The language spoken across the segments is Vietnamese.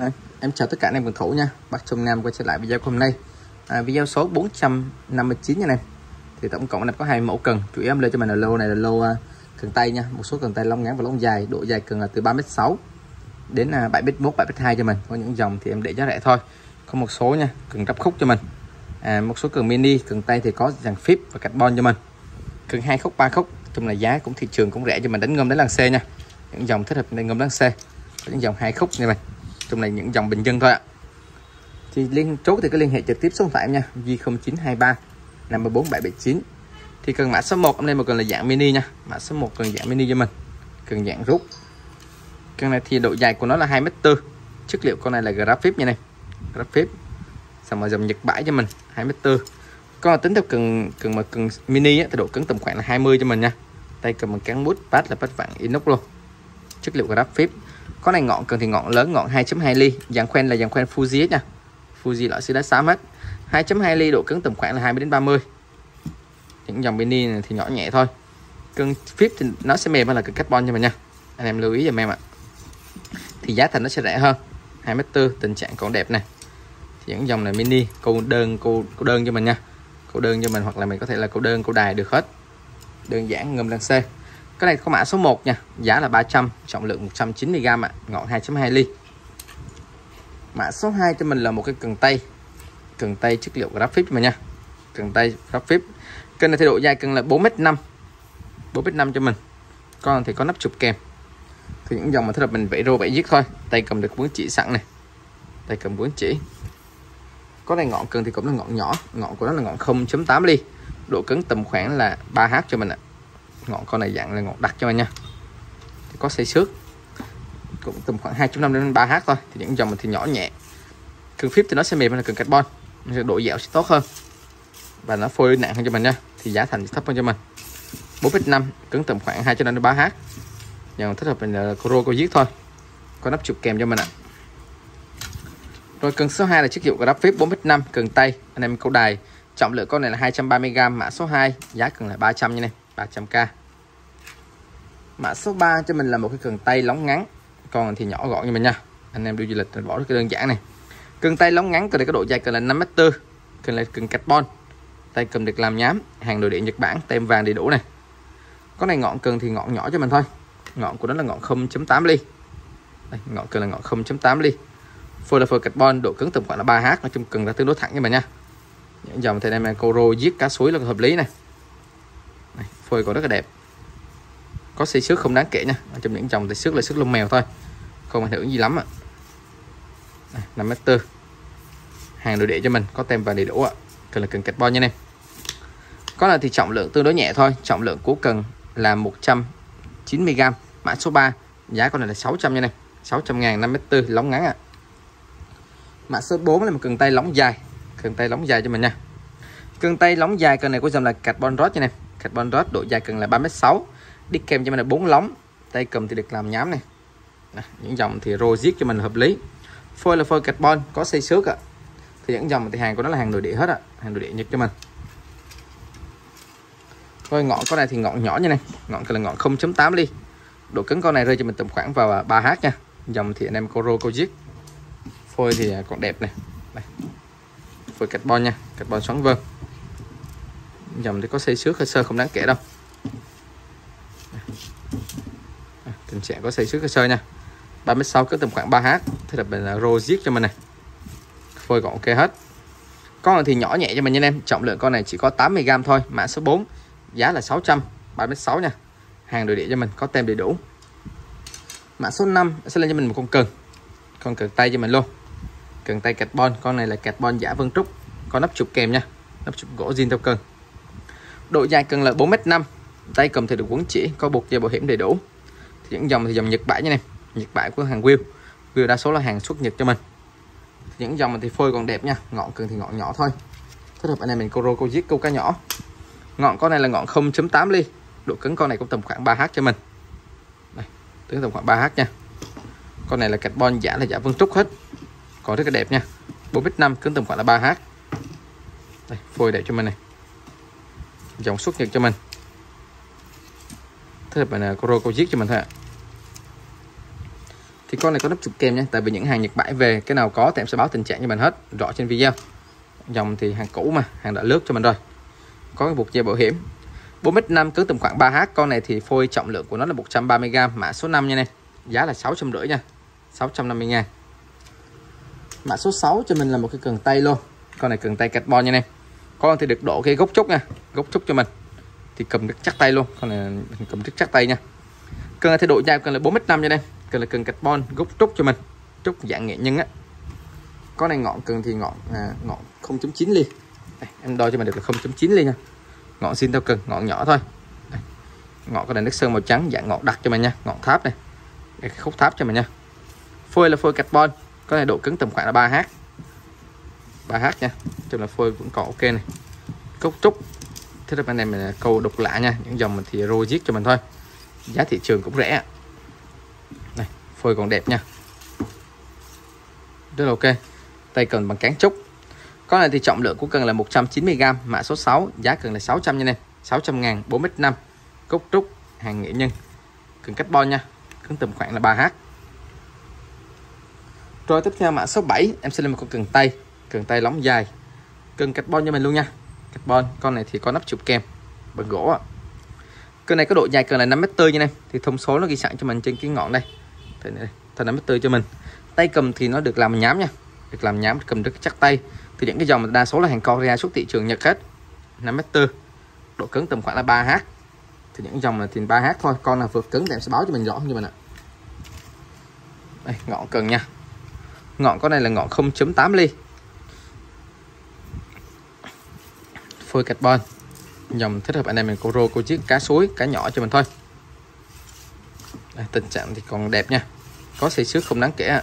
Đấy, em chào tất cả anh em vườn thủ nha. Bác Trung Nam quay trở lại video hôm nay. À, video số 459 nha em. Thì tổng cộng em có hai mẫu cần. Chủ yếu em lên cho mình là lô này là lô uh, cần tay nha. Một số cần tay lông ngắn và lông dài. Độ dài cần là từ 3m6 đến uh, 7m1 7m2 cho mình. Có những dòng thì em để giá rẻ thôi. Có một số nha cần rắp khúc cho mình. À, một số cần mini cần tay thì có dàn phíp và carbon cho mình. Cần hai khúc ba khúc. Chung là giá cũng thị trường cũng rẻ cho mình. Đánh ngâm đánh lăng xe nha. Những dòng thích hợp đánh ngâm lăng xe. Những dòng hai khúc như này trong này những dòng bình dân thôi ạ. Thì liên chốt thì cứ liên hệ trực tiếp số điện thoại em nha G0923 54779 thì cần mã số 1 hôm nay một cần là dạng mini nha. Mã số 1 cần dạng mini cho mình cần dạng rút. Cần này thì độ dài của nó là 2m4 chất liệu con này là graphite như này. Graphite xong rồi dòng nhật bãi cho mình 2m4 con tính theo cần cần mà cần mini á, thì độ cứng tầm khoảng là 20 cho mình nha. Tay cầm bằng cán bút pad là pad vặn inox luôn. Chất liệu graphite có này ngọn cần thì ngọn lớn ngọn 2.2 ly. Dạng khoen là dạng khoen Fuji nha. Fuji loại xứ đá xám hết 2.2 ly độ cứng tầm khoảng là 20 đến 30 những dòng mini này thì nhỏ nhẹ thôi. Cân flip thì nó sẽ mềm hơn là cân carbon cho mình nha. Anh em lưu ý giùm em ạ. Thì giá thành nó sẽ rẻ hơn. 2m4 tình trạng còn đẹp này. Thì những dòng này mini cô đơn cô, cô đơn cho mình nha. Cô đơn cho mình hoặc là mình có thể là cô đơn cô đài được hết. Đơn giản ngâm lăng xe cái này có mã số 1 nha. Giá là 300 trọng lượng 190g ạ. À, ngọn 2.2 ly. Mã số 2 cho mình là một cái cần tay. Cần tay chất liệu graphic mà nha. Cần tay graphic. Kênh này thì độ dài cần là 4m5 4m5 cho mình. Con thì có nắp chụp kèm. Thì những dòng mà thích là mình vẽ rô vẽ giết thôi. Tay cầm được bốn chỉ sẵn này. Tay cầm bốn chỉ. Có này ngọn cần thì cũng là ngọn nhỏ. Ngọn của nó là ngọn 0.8 ly. Độ cứng tầm khoảng là 3h cho mình ạ. à ngọn con này dạng là ngọn đặc cho anh nha. Thì có xây xước cũng tầm khoảng 2.5 đến 3h thôi, thì những dòng mình thì nhỏ nhẹ. Cường phíp thì nó sẽ mềm hơn là cường carbon. Nó sẽ độ dẻo, sẽ tốt hơn. Và nó phôi nặng hơn cho mình nha, thì giá thành thấp hơn cho mình. 4.5 cứng tầm khoảng 2 cho đến 3h nhưng thích hợp mình là Coro cô giết thôi. Có nắp chụp kèm cho mình ạ. Rồi cần số 2 là chiếc hiệu grab phíp 4.5 cần tay. Anh em câu đài, trọng lượng con này là 230g mã số 2 giá cần là 300 như này 300k mã số 3 cho mình là một cái cần tay lóng ngắn. Còn thì nhỏ gọn như mình nha. Anh em đi du lịch mình bỏ cái đơn giản này. Cần tay lóng ngắn cần này có độ dài cần là 5m4 cần là cần carbon. Tay cầm được làm nhám hàng nội địa Nhật Bản tem vàng đầy đủ này. Con này ngọn cần thì ngọn nhỏ cho mình thôi. Ngọn của nó là ngọn 0.8 ly. Đây, ngọn cần là ngọn 0.8 ly. Phôi là phôi carbon độ cứng tầm khoảng là 3h nói chung cần là tương đối thẳng như mình nha. Những dòng thì em là Coro giết cá suối là hợp lý này. Này, phôi còn rất là đẹp có xây xước không đáng kể nha. Ở trong những dòng thì xước là xước lông mèo thôi. Không ảnh hưởng gì lắm ạ. À. 5 m tư. Hàng đồ để cho mình, có tem và đầy đủ ạ. Cần là cần carbon nha em. Có là thì trọng lượng tương đối nhẹ thôi. Trọng lượng của cần là 190g mã số 3 giá con này là 600 nha này 600 ngàn 5 m lóng ngắn ạ. Mã số 4 là một cần tay lóng dài. Cần tay lóng dài cho mình nha. Cần tay lóng dài cần này của dòng là carbon rod nha này carbon rod độ dài cần là 3m6 đi kèm cho mình là bốn lóng. Tay cầm thì được làm nhám này. Nè, những dòng thì rô giết cho mình hợp lý. Phôi là phôi carbon có xây xước ạ. Thì những dòng thì hàng của nó là hàng nội địa hết ạ. Hàng nội địa nhật cho mình. Coi ngọn con này thì ngọn nhỏ như này. Ngọn là ngọn 0.8 ly. Độ cứng con này rơi cho mình tầm khoảng vào à, 3h nha. Dòng thì anh em Coro Kojic phôi thì à, còn đẹp này. Đây. phôi carbon nha. Carbon xoắn vân dòng thì có xây xước hơi sơ không đáng kể đâu. Tình trạng có xây xước sơ nha. 36 cỡ tầm khoảng 3h thế là mình là rô giết cho mình này. Phôi còn ok hết. Con này thì nhỏ nhẹ cho mình nha em. Trọng lượng con này chỉ có 80g thôi, mã số 4 giá là 636 nha. Hàng nội địa cho mình, có tem đầy đủ. Mã số 5 sẽ lên cho mình một con cần. Con cần tay cho mình luôn. Cần tay carbon, con này là carbon giả vân trúc. Có nắp chụp kèm nha. Nắp chụp gỗ zin theo cần. Độ dài cần là 4m5 tay cầm thì được quấn chỉ, có buộc dây bảo hiểm đầy đủ những dòng thì dòng Nhật bãi như này Nhật bãi của hàng Will. Will đa số là hàng xuất Nhật cho mình. Những dòng thì phôi còn đẹp nha. Ngọn cần thì ngọn nhỏ thôi. Kết hợp anh em mình Coro cô giết câu cá nhỏ. Ngọn con này là ngọn 0.8 ly. Độ cứng con này cũng tầm khoảng 3h cho mình. Đây, tính tầm khoảng 3h nha. Con này là carbon giả là giả vân trúc hết. Còn rất là đẹp nha. 4,5 cứng tầm khoảng là 3h đây, phôi đẹp cho mình này. Dòng xuất nhật cho mình. Thế là bạn Coro cô giết cho mình thôi ạ thì con này có nắp chụp kèm nha, tại vì những hàng Nhật bãi về, cái nào có thì em sẽ báo tình trạng cho mình hết, rõ trên video. Dòng thì hàng cũ mà, hàng đã lướt cho mình rồi. Có cái buộc dây bảo hiểm. 4m5 cứ tầm khoảng 3h con này thì phôi trọng lượng của nó là 130g mã số 5 nha này giá là 650 nha 650 ngàn. Mã số 6 cho mình là một cái cần tay luôn. Con này cần tay carbon nha này con thì được đổ cái gốc trúc nha, gốc trúc cho mình. Thì cầm rất chắc tay luôn, con này cầm rất chắc tay nha. Cần thì độ dài, cần là 4m5 nha đây cần là cần carbon gốc trúc cho mình. Trúc dạng nghệ nhân á. Có này ngọn cần thì ngọn à, ngọn 0.9 ly đây, em đo cho mình được là 0.9 ly nha ngọn xin theo cần ngọn nhỏ thôi. Đây. ngọn có này nước sơn màu trắng dạng ngọn đặc cho mình nha ngọn tháp này. Đây, khúc tháp cho mình nha. Phôi là phôi carbon có này độ cứng tầm khoảng là 3h 3h nha chung là phôi vẫn còn ok này. Cốc trúc. Thế là bên này mình câu độc lạ nha những dòng mình thì giết cho mình thôi. Giá thị trường cũng rẻ phôi còn đẹp nha. Rất là ok. Tay cần bằng cán trúc. Con này thì trọng lượng của cần là 190g mã số 6 giá cần là 600 nha em 600 ngàn 4m5 cốc trúc, hàng nghệ nhân. Cần carbon nha. Cứng tầm khoảng là 3h rồi tiếp theo mã số 7 em sẽ lên một con cần tay. Cần tay lóng dài. Cần carbon cho mình luôn nha. Carbon, con này thì có nắp chụp kèm bằng gỗ ạ. Con này có độ dài cần là 5m4 nha này thì thông số nó ghi sẵn cho mình trên cái ngọn đây đây này thật 5 cho mình. Tay cầm thì nó được làm nhám nha. Được làm nhám, cầm rất chắc tay. Thì những cái dòng đa số là hàng Korea xuất thị trường Nhật hết. 5 m độ cứng tầm khoảng là 3h thì những dòng là thì 3h thôi. Con là vượt cứng thì em sẽ báo cho mình rõ như mình ạ. Đây, ngọn cần nha. Ngọn con này là ngọn 0.8 ly. Phôi carbon. Dòng thích hợp anh em mình cô rô cô chiếc, cá suối, cá nhỏ cho mình thôi. Đây, tình trạng thì còn đẹp nha. Có xây xước không đáng kể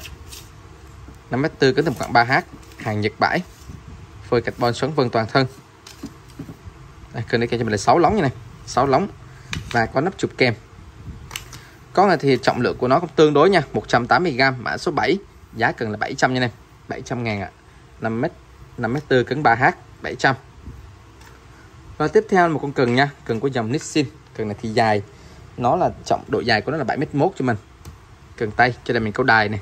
5m4 cứng tầm khoảng 3h hàng Nhật bãi. Phơi carbon xoắn vân toàn thân. Đây, kênh này cho mình là 6 lóng như này. 6 lóng và có nắp chụp kèm con này thì trọng lượng của nó cũng tương đối nha. 180g mã số 7 giá cần là 700 nha em. 700 ngàn ạ. à. 5m 5m4 cứng 3h 700 và tiếp theo là một con cần nha. Cần của dòng Nissin. Cần này thì dài nó là trọng độ dài của nó là 7m1 cho mình. Cần tay cho nên mình câu đài này.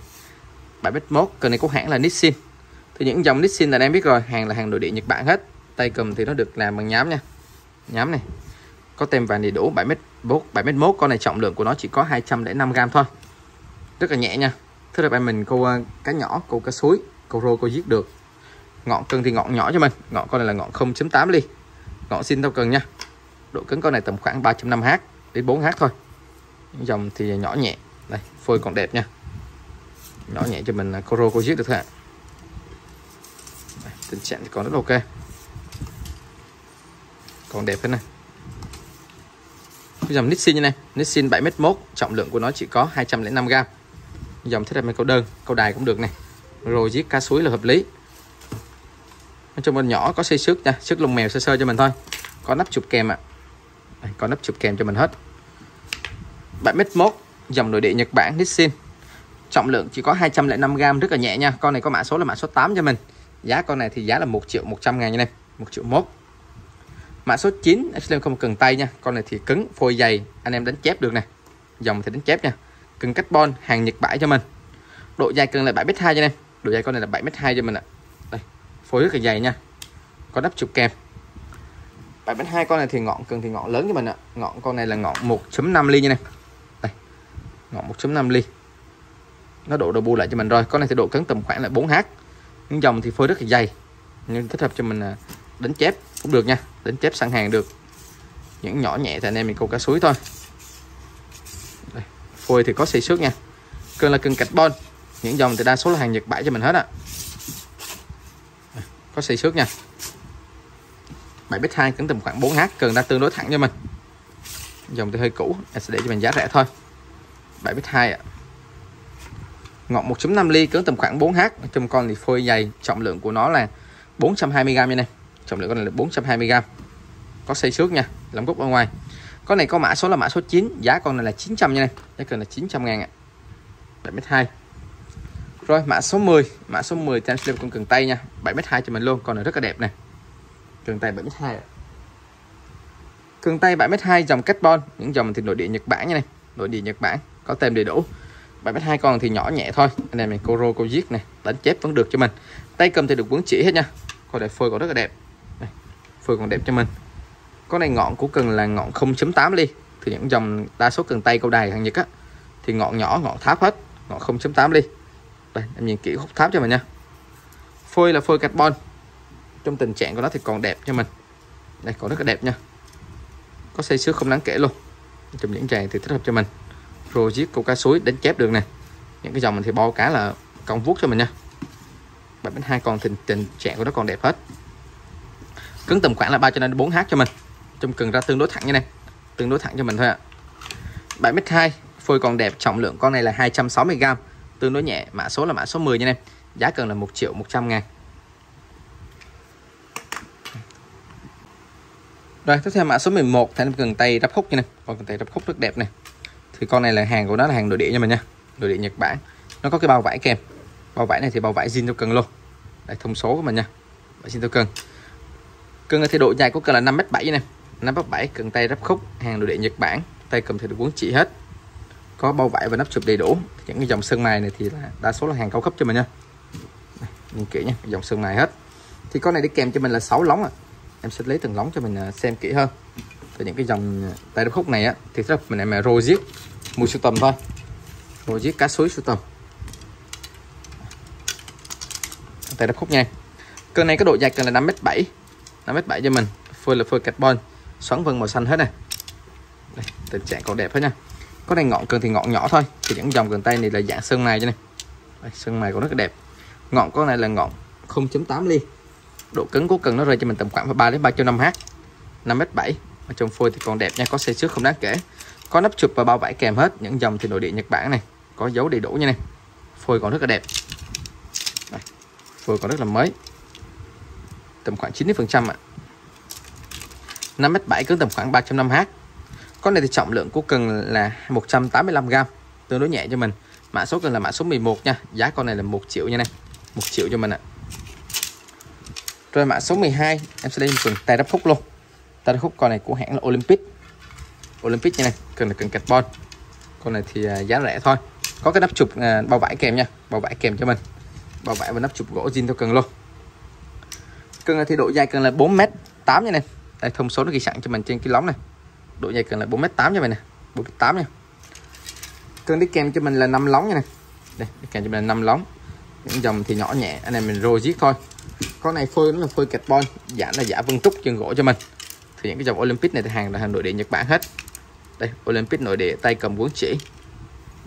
7m1 cần này có hãng là Nissin. Thì những dòng Nissin là em biết rồi hàng là hàng nội địa Nhật Bản hết. Tay cầm thì nó được làm bằng nhám nha. Nhám này. Có tem vàng đầy đủ 7m4 7m1 con này trọng lượng của nó chỉ có 205g thôi. Rất là nhẹ nha. Thứ là bạn mình câu uh, cá nhỏ câu cá suối câu rô câu giết được. Ngọn cân thì ngọn nhỏ cho mình. Ngọn con này là ngọn 0.8 ly. Ngọn xin tao cần nha. Độ cứng con này tầm khoảng 3.5h đến 4h thôi. Dòng thì nhỏ nhẹ. Đây, phôi còn đẹp nha. Nhỏ nhẹ cho mình Coro cô giết được thôi ạ. Tình trạng thì còn rất ok. Còn đẹp thế này. Cái dòng Nissin như này Nissin 7m1 trọng lượng của nó chỉ có 205g dòng thiết lập câu đơn câu đài cũng được này. Rồi giết cá suối là hợp lý. Nói chung bên nhỏ có xây sức nha, sức lông mèo sơ sơ cho mình thôi. Có nắp chụp kèm ạ. À. có nắp chụp kèm cho mình hết. 7m1 dòng nội địa Nhật Bản Nissin. Trọng lượng chỉ có 205g rất là nhẹ nha. Con này có mã số là mã số 8 cho mình. Giá con này thì giá là 1 triệu 100 ngàn như này 1 triệu 1 mã số 9 em không cần tay nha. Con này thì cứng, phôi dày. Anh em đánh chép được nè. Dòng thì đánh chép nha. Cần carbon, hàng Nhật bãi cho mình. Độ dài cần là 7m2 cho em. Độ dài con này là 7m2 cho mình ạ. Đây, phôi rất là dày nha. Có đắp chụp kèm. 7m2 con này thì ngọn cần thì ngọn lớn cho mình ạ. Ngọn con này là ngọn 1.5 ly như này khoảng 1.5 ly. Nó độ bu lại cho mình rồi. Con này thì độ cứng tầm khoảng là 4h những dòng thì phơi rất là dày. Nhưng thích hợp cho mình à, đánh chép cũng được nha. Đánh chép sẵn hàng được. Những nhỏ nhẹ thì anh em mình câu cá suối thôi. Đây, phôi thì có xì xước nha. Cơn là cân carbon. Những dòng thì đa số là hàng Nhật bãi cho mình hết ạ có xì xước nha. 7 bít 2 cứng tầm khoảng 4h cần đã tương đối thẳng cho mình. Dòng thì hơi cũ sẽ để cho mình giá rẻ thôi. 7m2 ạ. Ngọn 1.5 ly, cứng tầm khoảng 4h trong con thì phôi dày, trọng lượng của nó là 420g nha này. Trọng lượng con này là 420g có xây xước nha làm gốc ở ngoài. Con này có mã số là mã số 9 giá con này là 900 nha này. Giá cần là 900 000 ạ. 7m2 rồi, mã số 10 mã số 10 thì em con cần tay nha. 7m2 cho mình luôn, con này rất là đẹp này. Cần tay 7m2 ạ. cần tay 7m2 dòng carbon những dòng thì nội địa Nhật Bản như này. Nội địa Nhật Bản có tem đầy đủ. 7m2 con thì nhỏ nhẹ thôi. Anh em này cô rô cô giết này đánh chép vẫn được cho mình. Tay cầm thì được quấn chỉ hết nha. Con này phơi còn rất là đẹp. Này, phơi còn đẹp cho mình. Con này ngọn của cần là ngọn 0.8 ly. Thì những dòng đa số cần tay câu đài hàng nhật á thì ngọn nhỏ ngọn tháp hết. Ngọn 0.8 ly. Đây em nhìn kỹ khúc tháp cho mình nha. Phơi là phơi carbon. Trong tình trạng của nó thì còn đẹp cho mình. Đây còn rất là đẹp nha. Có xây xước không đáng kể luôn. Trong những tràng thì thích hợp cho mình rồi giết câu cá suối đánh chép được này những cái dòng mình thì bo cá là con vuốt cho mình nha. Bảy đến hai con tình tình trạng của nó còn đẹp hết. Cứng tầm khoảng là 3 cho nên 4 h cho mình. Trong cần ra tương đối thẳng như này. Tương đối thẳng cho mình thôi ạ. 7 m 2 phôi còn đẹp, trọng lượng con này là 260g tương đối nhẹ, mã số là mã số 10 nha em giá cần là 1 triệu 100 ngàn. Rồi, tiếp theo mã số 11 thì em cần tay đắp khúc như này. Con cần tay đắp khúc rất đẹp này thì con này là hàng của nó là hàng nội địa nha mình nha. Nội địa Nhật Bản. Nó có cái bao vải kèm. Bao vải này thì bao vải zin theo cần luôn. Đây, thông số của mình nha. Vải zin theo cần. Cần thì độ dài của cân là 5 m 7 này 5 m 7 cần tay ráp khúc, hàng nội địa Nhật Bản. Tay cầm thì được cuốn chỉ hết. Có bao vải và nắp chụp đầy đủ. Những cái dòng sơn mài này thì là đa số là hàng cao cấp cho mình nha. Nhìn kỹ nha, dòng sơn mài hết. Thì con này đi kèm cho mình là 6 lóng à em sẽ lấy từng lóng cho mình à, xem kỹ hơn từ những cái dòng tay đập khúc này á thì rất mình em là rô giết mùi sưu tầm thôi. Rô giết cá suối sưu tầm. Tay đập khúc nha. Cân này có độ dài cần là 5m7 5m7 cho mình. Phơi là phơi carbon. Xoắn vân màu xanh hết này đây, tình trạng còn đẹp hết nha. Có này ngọn cần thì ngọn nhỏ thôi. Thì những dòng cần tay này là dạng sơn mài cho này đây, sơn mài cũng rất là đẹp. Ngọn con này là ngọn 0.8 ly. Độ cứng của cần nó rơi cho mình tầm khoảng 3 đến 3.5 h 5m7 ở trong phôi thì còn đẹp nha có xe trước không đáng kể. Có nắp chụp và bao vải kèm hết những dòng thì nội địa Nhật Bản này có dấu đầy đủ như này phôi còn rất là đẹp. Đây, phôi còn rất là mới. Tầm khoảng 90 phần trăm ạ. 5m7 cứng tầm khoảng 350h con này thì trọng lượng của cần là 185g tương đối nhẹ cho mình. Mã số cần là mã số 11 nha giá con này là 1 triệu nha này 1 triệu cho mình ạ. Rồi mã số 12 em sẽ lên phần tay đắp phúc luôn tay khúc con này của hãng là Olympic. Olympic nha này, cần là cần carbon. Con này thì à, giá rẻ thôi. Có cái nắp chụp à, bao vải kèm nha, bao vải kèm cho mình. Bao vải và nắp chụp gỗ zin theo cần luôn. Cần thì độ dài cần là 4 m 8 nha này. Đây, thông số nó ghi sẵn cho mình trên cái lóng này. Độ dài cần là 4 m 8 cho mình nè 4 m 8 nha. Cần đi kèm cho mình là 5 lóng nha này. Đây, đi kèm cho mình là 5 lóng. Những dòng thì nhỏ nhẹ, anh em mình rô giết thôi. Con này phơi nó là phơi carbon, giả là giả vân trúc chân gỗ cho mình thì những cái dòng Olympic này thì hàng là hàng nội địa Nhật Bản hết. Đây Olympic nội địa tay cầm cuốn chỉ.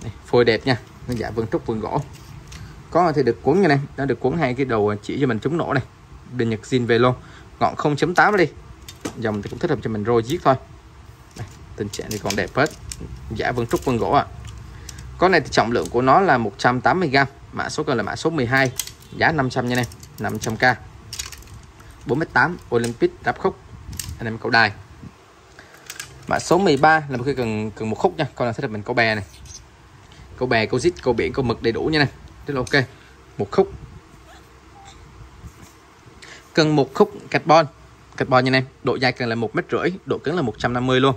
Đây, phôi đẹp nha nó giả vân trúc vân gỗ có thì được cuốn như này nó được cuốn hai cái đầu chỉ cho mình chống nổ này bên Nhật zin về luôn. Ngọn 0.8 đi. Dòng thì cũng thích hợp cho mình rô giết thôi. Đây, tình trạng thì còn đẹp hết. Giả vân trúc vân gỗ ạ. À. con này thì trọng lượng của nó là 180g mã số còn là mã số 12 giá 500 nha này 500k 48 Olympic đáp khúc anh em câu đài. Mã số 13 là một cái cần cần một khúc nha. Con là sẽ được mình câu bè này. Câu bè câu zit câu biển câu mực đầy đủ nha này rất là ok. Một khúc. Cần một khúc carbon. Carbon nha anh em, độ dài cần là một mét rưỡi độ cứng là 150 luôn.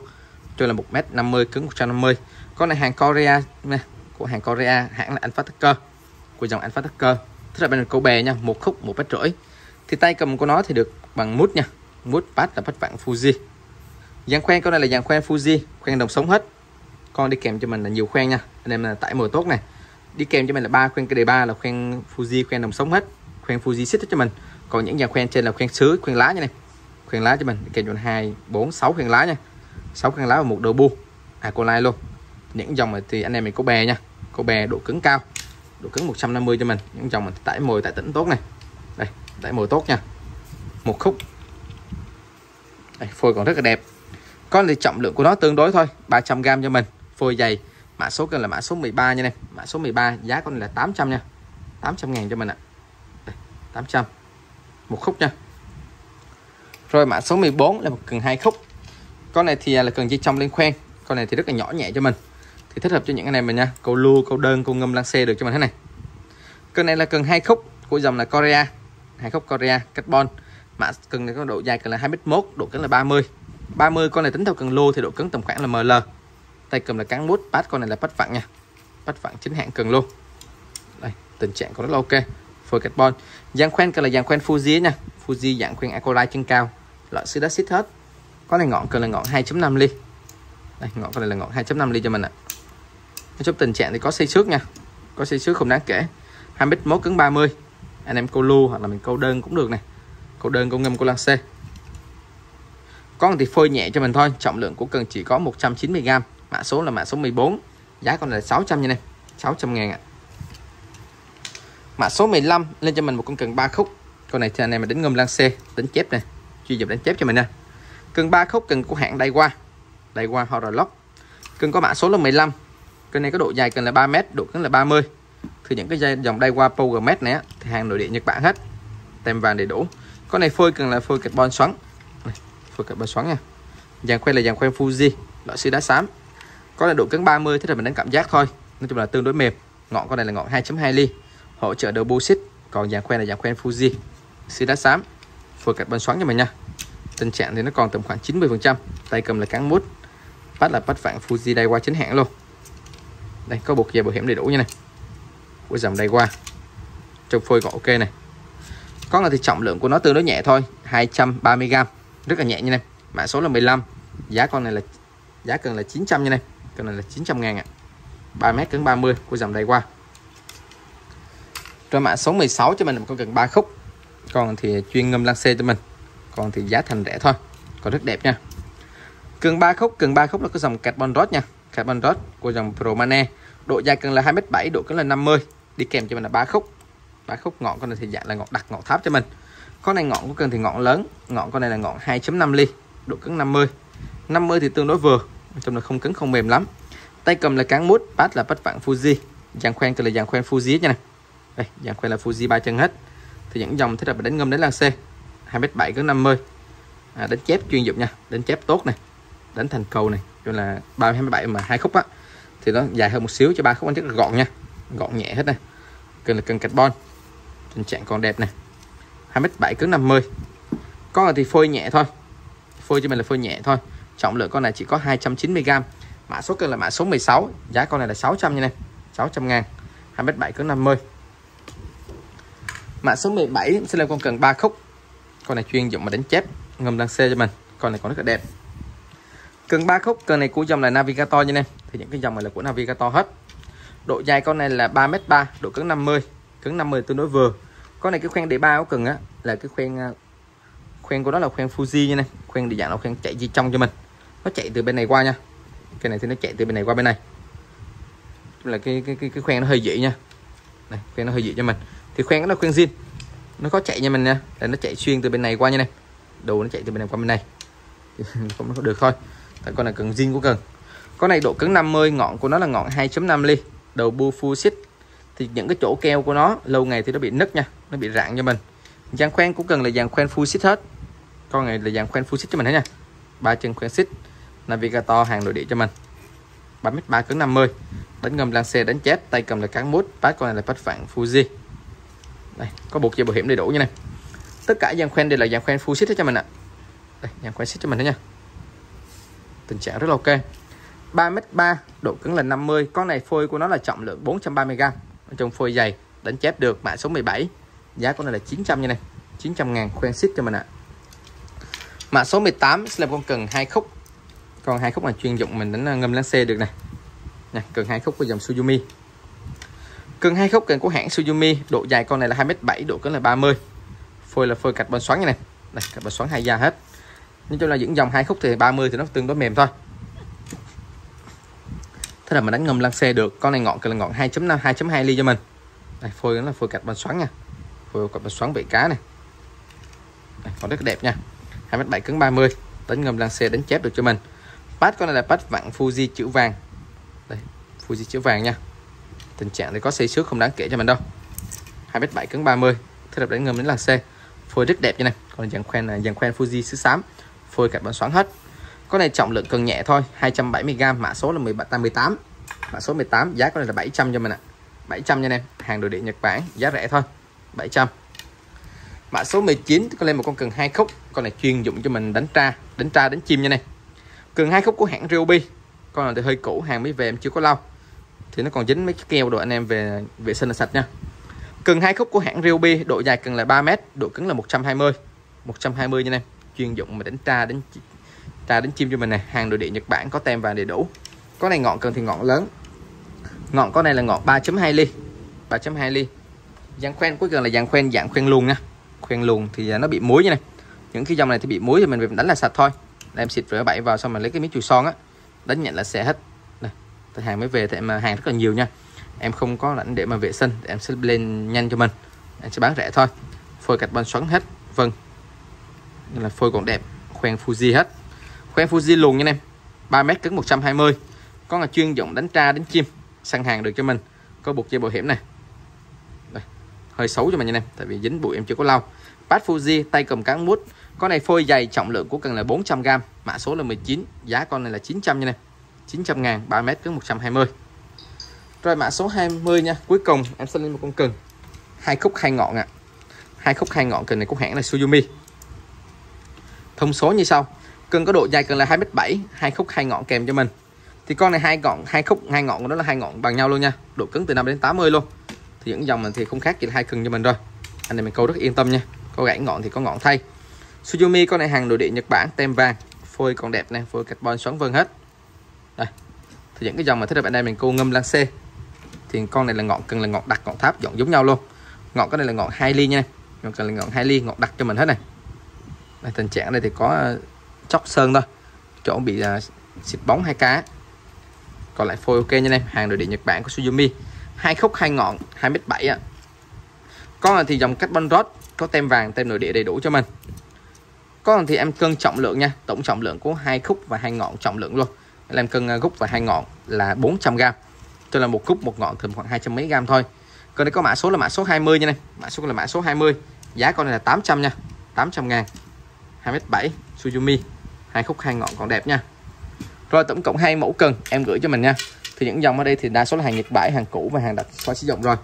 Cho là một mét 50 cứng 150 con này hàng Korea nè của hàng Korea hãng là Alpha Tucker. Của dòng Alpha Tucker. Tức là bên câu bè nha. Một khúc một mét rưỡi. Thì tay cầm của nó thì được bằng mút nha mút pad là bát vạn Fuji dàn khoen con này là dàn khoen Fuji khoen đồng sống hết. Con đi kèm cho mình là nhiều khoen nha. Anh em là tải mồi tốt này đi kèm cho mình là ba khoen cái đề ba là khoen Fuji khoen đồng sống hết. Khoen Fuji xích cho mình. Còn những dàn khoen trên là khoen sứ khoen lá như này khoen lá cho mình. Đi kèm cho mình hai, bốn, sáu khoen lá nha. Sáu khoen lá và một đầu bu. À cô lai luôn. Những dòng này thì anh em mình có bè nha. Có bè độ cứng cao. Độ cứng 150 cho mình. Những dòng mình tải mồi tại tỉnh tốt này đây, tải mồi tốt nha. Một khúc đây, phôi còn rất là đẹp. Con thì trọng lượng của nó tương đối thôi 300g cho mình. Phôi dày mã số cần là mã số 13 nha này mã số 13 giá con này là 800 nha. 800 ngàn cho mình ạ. Đây, 800 một khúc nha. Rồi mã số 14 là một cần hai khúc. Con này thì à, là cần dây trong lên khoen con này thì rất là nhỏ nhẹ cho mình. Thì thích hợp cho những anh em mình nha. Câu lưu câu đơn câu ngâm lăng xe được cho mình thế này. Cần này là cần hai khúc. Của dòng là Korea. Hai khúc Korea carbon mã cần này có độ dài cần là 21 độ cứng là 30 30 con này tính theo cần lô thì độ cứng tầm khoảng là ML tay cầm là cán mút bát con này là bắt vặn nha. Bắt vặn chính hãng cần luôn đây, tình trạng còn rất là ok. Phôi carbon. Dàn khoen cần là dàn khoen Fuji nha. Fuji dạng khoen Acolyte chân cao. Loại xứ đất xít hết. Con này ngọn cần là ngọn 2.5 ly. Đây, ngọn con này là ngọn 2.5 ly cho mình ạ. Nói chung tình trạng thì có xây xước nha. Có xây xước không đáng kể. 21 cứng 30 anh em câu lưu hoặc là mình câu đơn cũng được này câu đơn câu ngâm câu lăng c con thì phơi nhẹ cho mình thôi. Trọng lượng của cần chỉ có 190g mã số là mã số 14 giá con là 600 nha em 600 ngàn ạ. Mã số 15 lên cho mình một con cần 3 khúc. Con này thì anh em mà đánh ngâm lăng c đánh chép này. Chuyên dụng đánh chép cho mình nè. Cần 3 khúc cần của hãng đây qua đây qua Horlock cần có mã số là 15 cái này có độ dài cần là 3 m độ cứng là 30 thì những cái dây dòng đây qua Powermet này thì hàng nội địa Nhật Bản hết. Tem vàng đầy đủ con này phôi cần là phôi carbon xoắn. Này, phôi carbon xoắn nha. Dàn khoen là dàn khoen Fuji loại xi đá xám. Có là độ cứng 30 thế là mình đánh cảm giác thôi. Nói chung là tương đối mềm. Ngọn con này là ngọn 2.2 ly hỗ trợ đầu bullshit. Còn dàn khoen là dàn khoen Fuji xi đá xám. Phôi carbon xoắn cho mình nha. Tình trạng thì nó còn tầm khoảng 90 phần trăm. Tay cầm là cán mút. Bắt là bắt vạn Fuji đây qua chính hãng luôn. Đây có buộc dây bảo hiểm đầy đủ như này. Của dòng đây qua. Trong phôi còn ok này con là thì trọng lượng của nó tương đối nhẹ thôi 230g rất là nhẹ như này mã số là 15 giá con này là, giá cần là 900 như này con này là 900 ngàn ạ. 3 mét cứng 30 của dòng đầy qua rồi mã số 16 cho mình là một con cần 3 khúc. Còn thì chuyên ngâm lăng xe cho mình. Còn thì giá thành rẻ thôi, còn rất đẹp nha. Cần 3 khúc cần 3 khúc là cái dòng carbon rod nha. Carbon rod của dòng Promane độ dài cần là 2m7 độ cứng là 50 đi kèm cho mình là 3 khúc. Đấy, khúc ngọn con này thì dạng là ngọn đặt ngọn tháp cho mình. Con này ngọn của cần thì ngọn lớn ngọn con này là ngọn 2.5 ly độ cứng 50 50 thì tương đối vừa trong là không cứng không mềm lắm. Tay cầm là cán mút bát là bát vạn Fuji. Dàn khoen thì là dàn khoen Fuji nha này. Đây dàn khoen là Fuji ba chân hết. Thì những dòng thế là đánh ngâm đánh lan C 2m7 cứng 50 à, đánh chép chuyên dụng nha đánh chép tốt này đánh thành cầu này cho là 37 mà hai khúc á thì nó dài hơn một xíu cho ba khúc anh rất là gọn nha gọn nhẹ hết này. Cần là cần carbon tình trạng còn đẹp này. 2m7 cứng 50 con này thì phôi nhẹ thôi. Phôi cho mình là phôi nhẹ thôi. Trọng lượng con này chỉ có 290g mã số cần là mã số 16 giá con này là 600 như này 600 ngàn. 2m7 cứng 50 mã số 17 sẽ là con cần 3 khúc. Con này chuyên dụng mà đánh chép, ngâm đăng xe cho mình. Con này còn rất là đẹp. Cần 3 khúc, cần này của dòng là Navigator như này thì những cái dòng này là của Navigator hết. Độ dài con này là 3m3 độ cứng 50 cứng 50 tương đối vừa. Con này cái khoen để ba áo cần á là cái khoen ờ, khoen của nó là khoen Fuji như này. Khoen để dạng là khoen chạy di trong cho mình. Nó chạy từ bên này qua nha. Cái này thì nó chạy từ bên này qua bên này. Là cái cái cái, cái khoen nó hơi dị nha. Này khoen nó hơi dị cho mình. Thì khoen nó là khoen zin. Nó có chạy nha mình nha. Là nó chạy xuyên từ bên này qua như này. Đồ nó chạy từ bên này qua bên này. Không có được thôi. Tại con này cần zin của cần con này độ cứng 50 ngọn của nó là ngọn 2.5 ly. Đầu bu full thì những cái chỗ keo của nó, lâu ngày thì nó bị nứt nha, nó bị rạn cho mình. Dàn khoen cũng cần là dàn khoen full xích hết. Con này là dàn khoen full xích cho mình hết nha. Ba chân khoen xích navigator hàng nội địa cho mình. 3m3 cứng 50 đánh ngầm lan xe, đánh chết, tay cầm là cán mút bát con này là bát vạn Fuji. Đây, có buộc dây bảo hiểm đầy đủ như này. Tất cả dàn khoen đều là dàn khoen full xích hết cho mình ạ. Đây dàn khoen xích cho mình đó nha. Tình trạng rất là ok. 3m3 độ cứng là 50 con này phôi của nó là trọng lượng 430g trong phôi dày đánh chép được mã số 17 giá con này là 900 như này. 900 ngàn khoen xích cho mình ạ. À. mã số 18 sẽ là con cần hai khúc. Còn hai khúc là chuyên dụng mình đánh à, ngâm láng xe được này nè cần hai khúc của dòng Suzumi cần hai khúc cần của hãng Suzumi độ dài con này là 2m7 độ cứng là 30 phôi là phôi carbon xoắn như này. Đây carbon xoắn hai da hết. Nói chung là những dòng hai khúc thì 30 thì nó tương đối mềm thôi thế là mình đánh ngâm lăn xe được. Con này ngọn kia là ngọn 2.5 2.2 ly cho mình. Đây phôi đó là phôi cạch bằng xoắn nha. Phôi cạch bằng xoắn vị cá này. Đây, còn rất đẹp nha. 2m7 cứng 30 đánh ngâm lăn xe đánh chép được cho mình. Bát con này là bát vặn Fuji chữ vàng. Đây Fuji chữ vàng nha. Tình trạng thì có xây xước không đáng kể cho mình đâu. 2m7 cứng 30 thế là đánh ngâm đến lăn xe phôi rất đẹp như này. Còn dàn khoen là dàn khoen Fuji xứ xám. Phôi cạch bằng xoắn hết con này trọng lượng cần nhẹ thôi. 270g mã số là 18 à, mã số 18 giá con này là 700 cho mình ạ. 700 nha em. Hàng đồ điện Nhật Bản, giá rẻ thôi. 700 mã số 19 có lên một con cần hai khúc. Con này chuyên dụng cho mình đánh tra đánh tra đánh chim nha này cần hai khúc của hãng Ryobi. Con này thì hơi cũ, hàng mới về, em chưa có lâu thì nó còn dính mấy cái keo đồ anh em về, vệ sinh là sạch nha. Cần hai khúc của hãng Ryobi, độ dài cần là 3 m độ cứng là 120 120 nha em. Chuyên dụng mà đánh tra, đánh tra đánh chim cho mình này hàng nội địa Nhật Bản có tem vàng đầy đủ. Có này ngọn cần thì ngọn lớn. Ngọn con này là ngọn 3.2 ly. 3.2 ly. Dàn khoen, cuối cùng là dàn khoen dạng khoen luồn nha. Khoen luồn thì à, nó bị muối như này. Những cái dòng này thì bị muối thì mình đánh là sạch thôi. Em xịt rửa bậy vào xong mình lấy cái miếng chùi son á. Đánh nhận là sẽ hết. Này hàng mới về thì em à, hàng rất là nhiều nha. Em không có lãnh để mà vệ sinh em sẽ lên nhanh cho mình. Em sẽ bán rẻ thôi. Phôi carbon xoắn hết. Vâng. Là phôi còn đẹp. Khoen Fuji hết. Khoe Fuji luồn nha anh em. 3m cứng 120 Con là chuyên dụng đánh tra đánh chim, săn hàng được cho mình. Có buộc dây bảo hiểm này Đây. hơi xấu cho mình nha anh em, tại vì dính bụi em chưa có lau. Bát Fuji, tay cầm cán mút. Con này phôi dày, trọng lượng của cần là 400g mã số là 19 giá con này là 900 nha anh em. 900 ngàn 3m cứng 120 rồi mã số 20 nha, cuối cùng em sẽ lên một con cần. Hai khúc hai ngọn ạ. À. hai khúc hai ngọn cần này của hãng là Suzumi thông số như sau cần có độ dài cần là 2m7 hai khúc hai ngọn kèm cho mình. Thì con này hai ngọn hai khúc hai ngọn của nó là hai ngọn bằng nhau luôn nha. Độ cứng từ 5 đến 80 luôn. Thì những dòng mình thì không khác gì hai cần cho mình rồi. Anh này mình câu rất yên tâm nha. Có gãy ngọn thì có ngọn thay. Suzumi con này hàng nội địa Nhật Bản tem vàng. Phôi còn đẹp này phôi carbon xoắn vân hết. Đây. Thì những cái dòng mà thích hợp anh đây mình câu ngâm lan c thì con này là ngọn cần là ngọn đặc ngọn tháp dọn giống nhau luôn. Ngọn cái này là ngọn hai ly nha. Ngọn cần là ngọn hai ly ngọn đặc cho mình hết này. Đây, tình trạng đây thì có chóc sơn thôi. Chỗ bị uh, xịt bóng hai cá còn lại phôi ok nha em hàng nội địa Nhật Bản của Suzumi hai khúc hai ngọn 2m7 ạ. Con này thì dòng carbon rod có tem vàng tem nội địa đầy đủ cho mình. Con thì em cân trọng lượng nha tổng trọng lượng của hai khúc và hai ngọn trọng lượng luôn. Em cân à, gúc và hai ngọn là 400 g cho là một khúc một ngọn thường khoảng 200 mấy gram thôi. Con này có mã số là mã số 20 nha này mã số là mã số 20 giá con này là 800 nha 800 ngàn. 2m7 Suzumi hai khúc hai ngọn còn đẹp nha. Rồi, tổng cộng hai mẫu cần em gửi cho mình nha. Thì những dòng ở đây thì đa số là hàng Nhật Bản, hàng cũ và hàng đặt qua sử dụng rồi.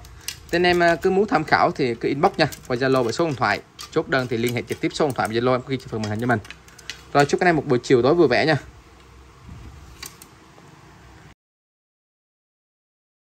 Nên em à, cứ muốn tham khảo thì cứ inbox nha, qua Zalo và số điện thoại. Chốt đơn thì liên hệ trực tiếp số điện thoại và Zalo em có ghi phần màn hình cho mình. Rồi, chúc các em một buổi chiều tối vui vẻ nha.